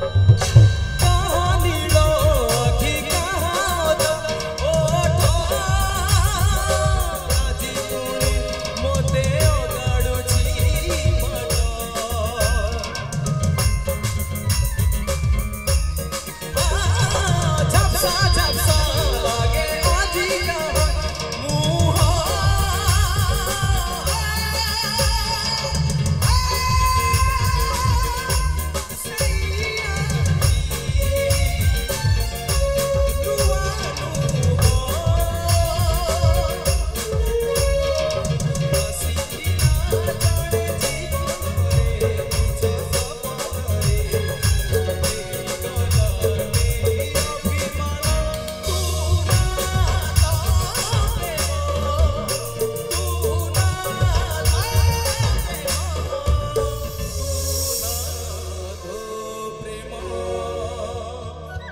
Bye.